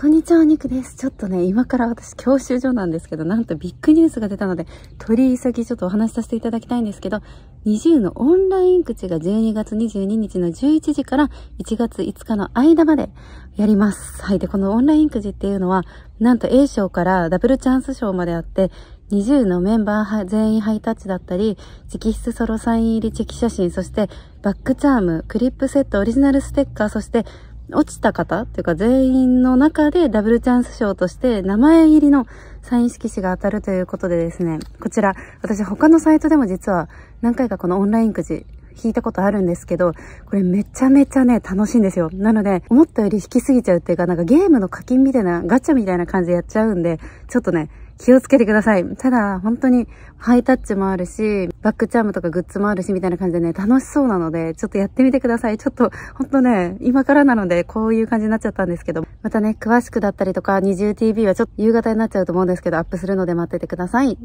こんにちは、お肉です。ちょっとね、今から私、教習所なんですけど、なんとビッグニュースが出たので、取り急ぎちょっとお話しさせていただきたいんですけど、20のオンライン口が12月22日の11時から1月5日の間までやります。はい。で、このオンラインくじっていうのは、なんと A 賞からダブルチャンス賞まであって、20のメンバー全員ハイタッチだったり、直筆ソロサイン入りチェキ写真、そしてバックチャーム、クリップセット、オリジナルステッカー、そして落ちた方っていうか全員の中でダブルチャンス賞として名前入りのサイン色紙が当たるということでですね、こちら私他のサイトでも実は何回かこのオンラインくじ引いたことあるんですけど、これめちゃめちゃね、楽しいんですよ。なので、思ったより引きすぎちゃうっていうか、なんかゲームの課金みたいな、ガチャみたいな感じでやっちゃうんで、ちょっとね、気をつけてください。ただ、本当にハイタッチもあるし、バックチャームとかグッズもあるし、みたいな感じでね、楽しそうなので、ちょっとやってみてください。ちょっと、ほんとね、今からなので、こういう感じになっちゃったんですけど、またね、詳しくだったりとか、二重 TV はちょっと夕方になっちゃうと思うんですけど、アップするので待っててください。